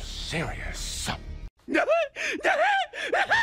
serious.